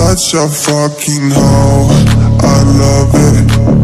such a fucking hoe. I love it.